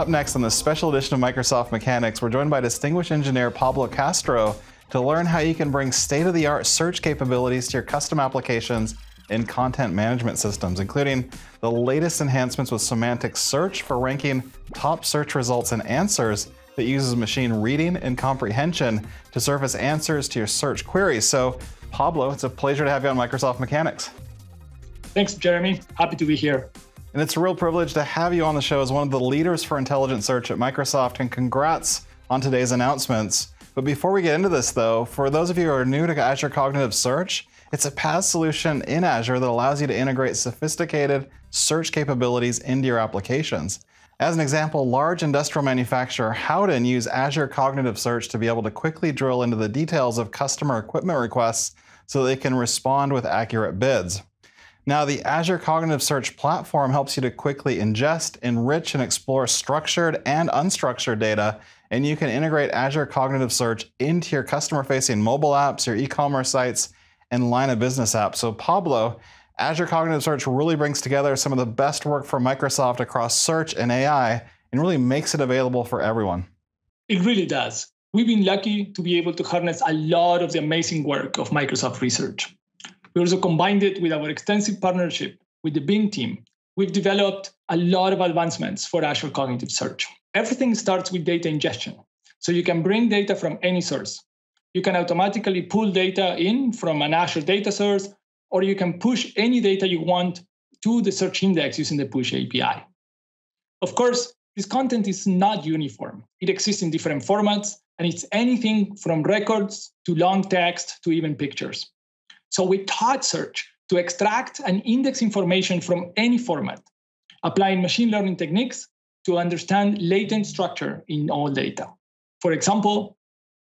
Up next on the special edition of Microsoft Mechanics, we're joined by distinguished engineer Pablo Castro to learn how you can bring state of the art search capabilities to your custom applications in content management systems, including the latest enhancements with semantic search for ranking top search results and answers that uses machine reading and comprehension to surface answers to your search queries. So, Pablo, it's a pleasure to have you on Microsoft Mechanics. Thanks, Jeremy. Happy to be here. And it's a real privilege to have you on the show as one of the leaders for intelligent search at Microsoft, and congrats on today's announcements. But before we get into this, though, for those of you who are new to Azure Cognitive Search, it's a PaaS solution in Azure that allows you to integrate sophisticated search capabilities into your applications. As an example, large industrial manufacturer Howden use Azure Cognitive Search to be able to quickly drill into the details of customer equipment requests so they can respond with accurate bids. Now, the Azure Cognitive Search platform helps you to quickly ingest, enrich, and explore structured and unstructured data, and you can integrate Azure Cognitive Search into your customer facing mobile apps, your e commerce sites, and line of business apps. So, Pablo, Azure Cognitive Search really brings together some of the best work from Microsoft across search and AI and really makes it available for everyone. It really does. We've been lucky to be able to harness a lot of the amazing work of Microsoft Research. We also combined it with our extensive partnership with the Bing team. We've developed a lot of advancements for Azure Cognitive Search. Everything starts with data ingestion. So you can bring data from any source. You can automatically pull data in from an Azure data source, or you can push any data you want to the search index using the push API. Of course, this content is not uniform. It exists in different formats, and it's anything from records to long text to even pictures. So we taught search to extract and index information from any format, applying machine learning techniques to understand latent structure in all data. For example,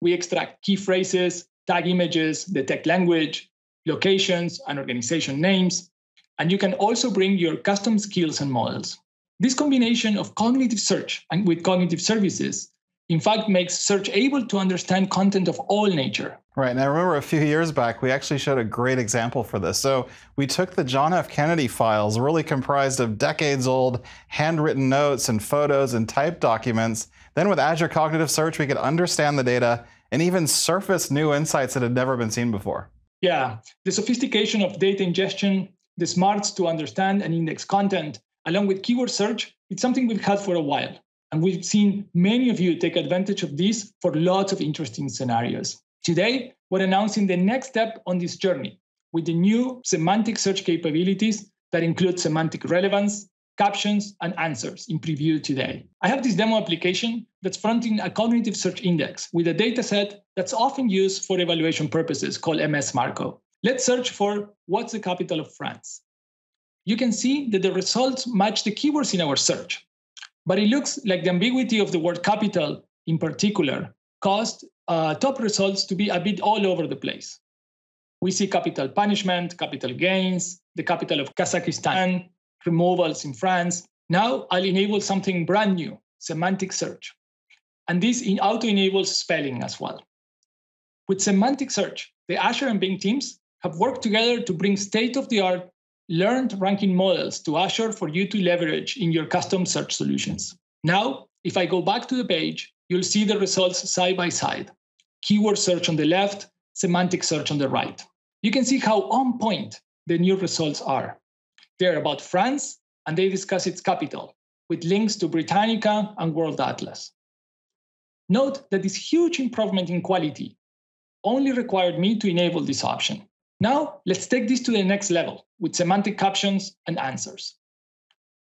we extract key phrases, tag images, detect language, locations, and organization names. And you can also bring your custom skills and models. This combination of cognitive search and with cognitive services in fact makes search able to understand content of all nature. Right, and I remember a few years back, we actually showed a great example for this. So we took the John F. Kennedy files, really comprised of decades old handwritten notes and photos and typed documents. Then with Azure Cognitive Search, we could understand the data and even surface new insights that had never been seen before. Yeah, the sophistication of data ingestion, the smarts to understand and index content, along with keyword search, it's something we've had for a while. And we've seen many of you take advantage of this for lots of interesting scenarios. Today, we're announcing the next step on this journey with the new semantic search capabilities that include semantic relevance, captions, and answers in preview today. I have this demo application that's fronting a cognitive search index with a dataset that's often used for evaluation purposes called MS Marco. Let's search for what's the capital of France. You can see that the results match the keywords in our search. But it looks like the ambiguity of the word capital in particular caused uh, top results to be a bit all over the place. We see capital punishment, capital gains, the capital of Kazakhstan, removals in France. Now I'll enable something brand new, semantic search. And this auto enables spelling as well. With semantic search, the Azure and Bing teams have worked together to bring state of the art learned ranking models to Azure for you to leverage in your custom search solutions. Now, if I go back to the page, you'll see the results side by side. Keyword search on the left, semantic search on the right. You can see how on point the new results are. They're about France and they discuss its capital with links to Britannica and World Atlas. Note that this huge improvement in quality only required me to enable this option. Now, let's take this to the next level with semantic captions and answers.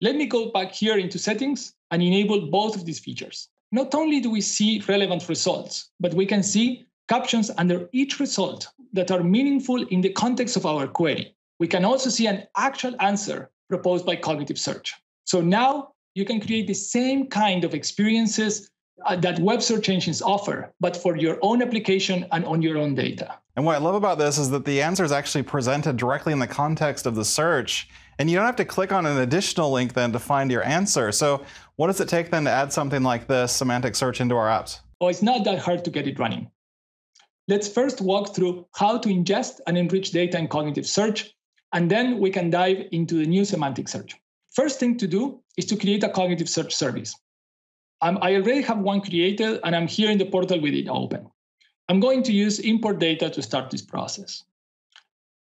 Let me go back here into settings and enable both of these features. Not only do we see relevant results, but we can see captions under each result that are meaningful in the context of our query. We can also see an actual answer proposed by cognitive search. So now you can create the same kind of experiences uh, that web search engines offer, but for your own application and on your own data. And what I love about this is that the answer is actually presented directly in the context of the search, and you don't have to click on an additional link then to find your answer. So, what does it take then to add something like this semantic search into our apps? Oh, it's not that hard to get it running. Let's first walk through how to ingest and enrich data in cognitive search, and then we can dive into the new semantic search. First thing to do is to create a cognitive search service. I'm, I already have one created and I'm here in the portal with it open. I'm going to use import data to start this process.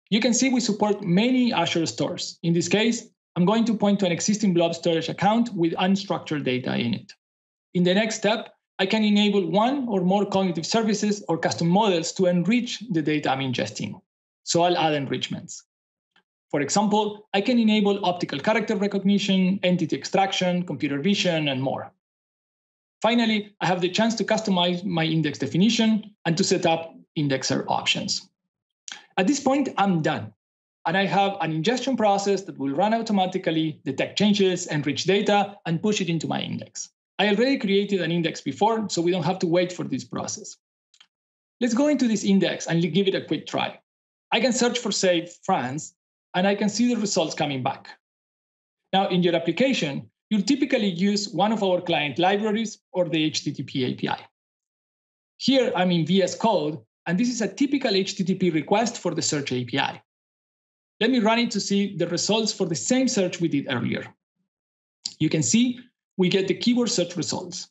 You can see we support many Azure stores. In this case, I'm going to point to an existing blob storage account with unstructured data in it. In the next step, I can enable one or more cognitive services or custom models to enrich the data I'm ingesting. So I'll add enrichments. For example, I can enable optical character recognition, entity extraction, computer vision, and more. Finally, I have the chance to customize my index definition and to set up indexer options. At this point, I'm done. And I have an ingestion process that will run automatically, detect changes, enrich data, and push it into my index. I already created an index before, so we don't have to wait for this process. Let's go into this index and give it a quick try. I can search for, say, France, and I can see the results coming back. Now, in your application, you'll typically use one of our client libraries or the HTTP API. Here I'm in VS Code, and this is a typical HTTP request for the search API. Let me run it to see the results for the same search we did earlier. You can see we get the keyword search results.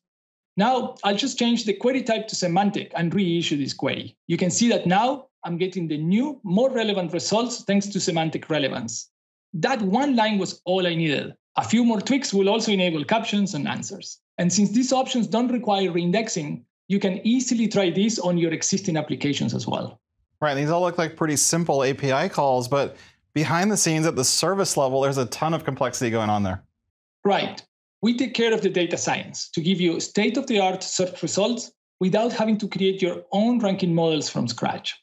Now I'll just change the query type to semantic and reissue this query. You can see that now I'm getting the new, more relevant results thanks to semantic relevance. That one line was all I needed. A few more tweaks will also enable captions and answers. And since these options don't require reindexing, you can easily try this on your existing applications as well. Right, these all look like pretty simple API calls, but behind the scenes at the service level, there's a ton of complexity going on there. Right. We take care of the data science to give you state of the art search results without having to create your own ranking models from scratch.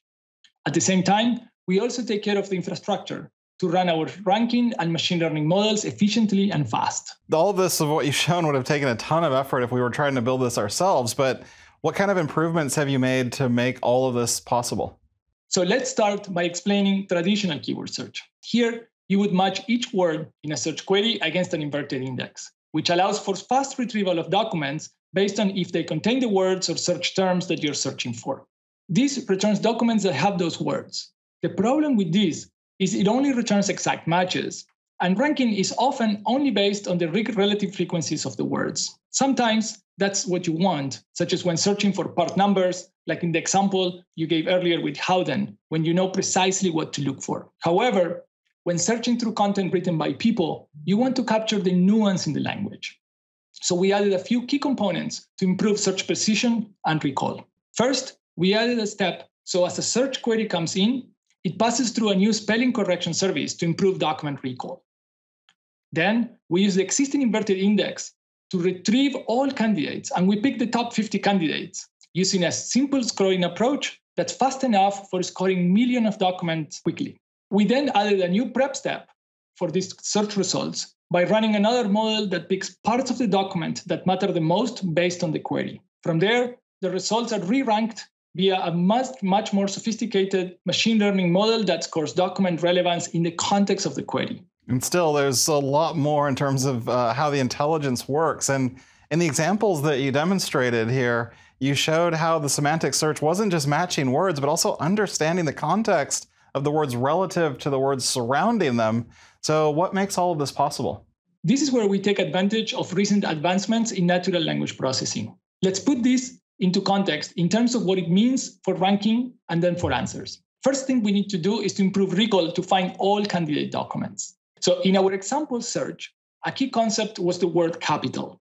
At the same time, we also take care of the infrastructure to run our ranking and machine learning models efficiently and fast. All of this of what you've shown would have taken a ton of effort if we were trying to build this ourselves, but what kind of improvements have you made to make all of this possible? So let's start by explaining traditional keyword search. Here, you would match each word in a search query against an inverted index, which allows for fast retrieval of documents based on if they contain the words or search terms that you're searching for. This returns documents that have those words. The problem with this is it only returns exact matches, and ranking is often only based on the relative frequencies of the words. Sometimes that's what you want, such as when searching for part numbers, like in the example you gave earlier with Howden, when you know precisely what to look for. However, when searching through content written by people, you want to capture the nuance in the language. So we added a few key components to improve search precision and recall. First, we added a step so as a search query comes in, it passes through a new spelling correction service to improve document recall. Then we use the existing inverted index to retrieve all candidates, and we pick the top 50 candidates using a simple scrolling approach that's fast enough for scoring millions of documents quickly. We then added a new prep step for these search results by running another model that picks parts of the document that matter the most based on the query. From there, the results are re-ranked via a much, much more sophisticated machine learning model that scores document relevance in the context of the query. And still, there's a lot more in terms of uh, how the intelligence works. And in the examples that you demonstrated here, you showed how the semantic search wasn't just matching words, but also understanding the context of the words relative to the words surrounding them. So, what makes all of this possible? This is where we take advantage of recent advancements in natural language processing. Let's put this into context in terms of what it means for ranking and then for answers. First thing we need to do is to improve recall to find all candidate documents. So in our example search, a key concept was the word capital.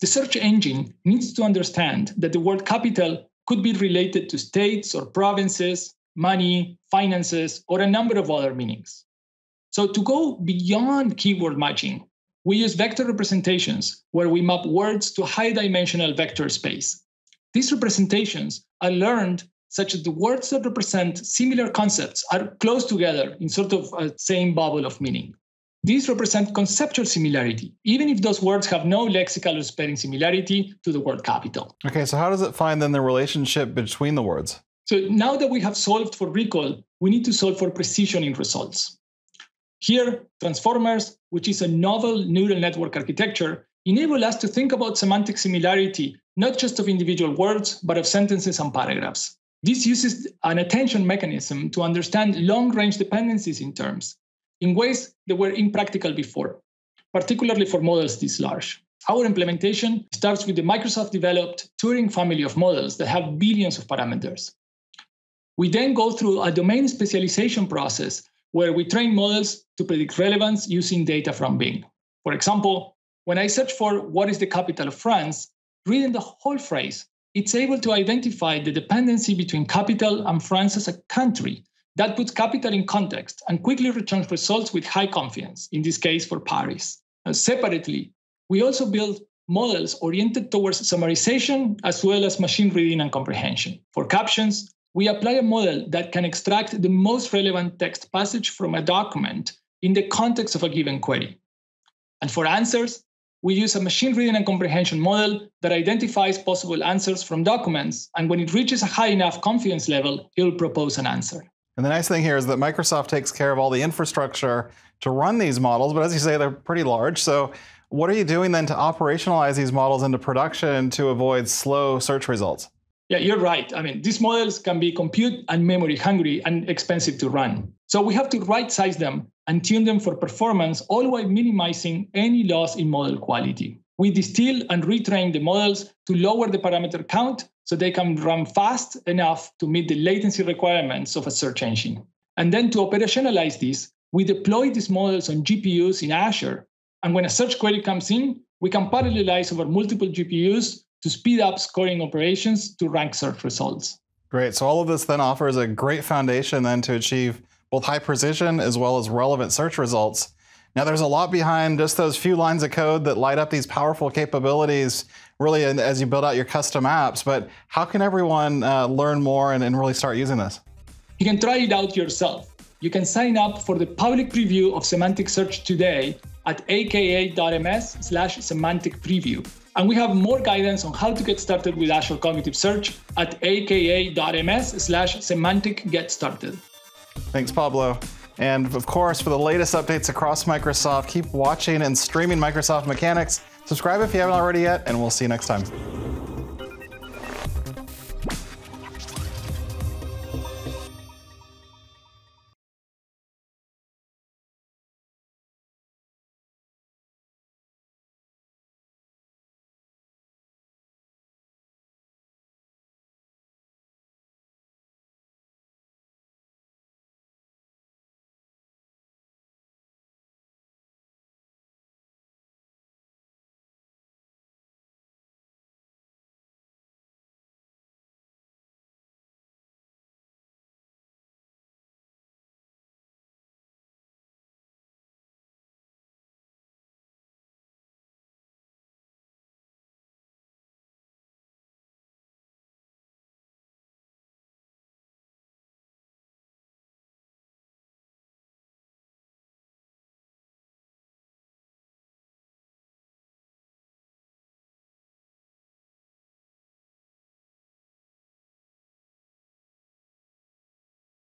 The search engine needs to understand that the word capital could be related to states or provinces, money, finances, or a number of other meanings. So to go beyond keyword matching, we use vector representations where we map words to high dimensional vector space these representations are learned such that the words that represent similar concepts are close together in sort of a same bubble of meaning. These represent conceptual similarity, even if those words have no lexical or spelling similarity to the word capital. Okay, so how does it find then the relationship between the words? So now that we have solved for recall, we need to solve for precision in results. Here, transformers, which is a novel neural network architecture, enable us to think about semantic similarity, not just of individual words, but of sentences and paragraphs. This uses an attention mechanism to understand long range dependencies in terms in ways that were impractical before, particularly for models this large. Our implementation starts with the Microsoft developed Turing family of models that have billions of parameters. We then go through a domain specialization process where we train models to predict relevance using data from Bing. For example, when I search for what is the capital of France, reading the whole phrase, it's able to identify the dependency between capital and France as a country. That puts capital in context and quickly returns results with high confidence, in this case for Paris. Now, separately, we also build models oriented towards summarization as well as machine reading and comprehension. For captions, we apply a model that can extract the most relevant text passage from a document in the context of a given query. And for answers, we use a machine reading and comprehension model that identifies possible answers from documents. And when it reaches a high enough confidence level, it will propose an answer. And the nice thing here is that Microsoft takes care of all the infrastructure to run these models, but as you say, they're pretty large. So what are you doing then to operationalize these models into production to avoid slow search results? Yeah, you're right. I mean, these models can be compute and memory hungry and expensive to run. So we have to right size them and tune them for performance, all while minimizing any loss in model quality. We distill and retrain the models to lower the parameter count so they can run fast enough to meet the latency requirements of a search engine. And then to operationalize this, we deploy these models on GPUs in Azure. And when a search query comes in, we can parallelize over multiple GPUs to speed up scoring operations to rank search results. Great. So all of this then offers a great foundation then to achieve both high precision as well as relevant search results. Now there's a lot behind just those few lines of code that light up these powerful capabilities really as you build out your custom apps, but how can everyone uh, learn more and, and really start using this? You can try it out yourself. You can sign up for the public preview of Semantic Search today at aka.ms slash semantic preview. And we have more guidance on how to get started with Azure Cognitive Search at aka.ms slash semantic get started. Thanks, Pablo. And of course, for the latest updates across Microsoft, keep watching and streaming Microsoft Mechanics. Subscribe if you haven't already yet, and we'll see you next time.